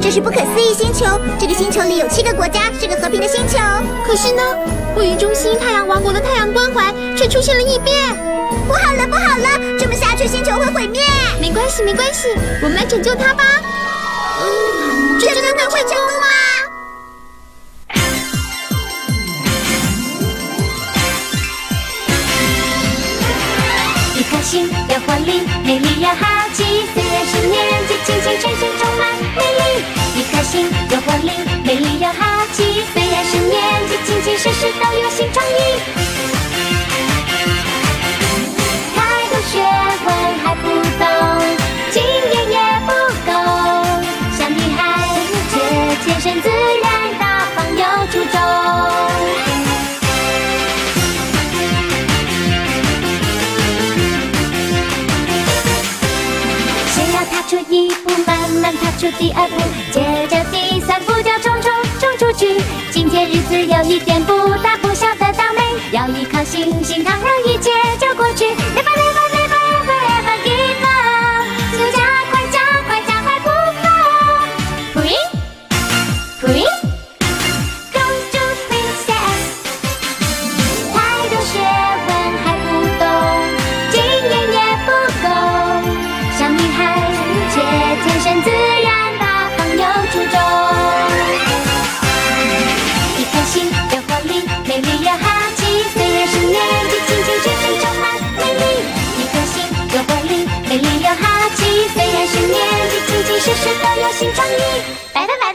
这是不可思议星球，这个星球里有七个国家，是个和平的星球。可是呢，位于中心太阳王国的太阳关怀却出现了异变。不好了，不好了，这么下去星球会毁灭。没关系，没关系，我们来拯救它吧。这真的会成功吗？一颗心要活力，美丽又好虽然是年纪轻轻，事事都有新创意。太多学问还不懂，经验也不够，小女孩却天生自然，大方又出众。先要踏出一步，慢慢踏出第二步，接着第三步就。日子有一点不大不小的倒霉，要一颗星星，倘若一切虽然是年纪，轻轻事事都有新创意。拜拜拜。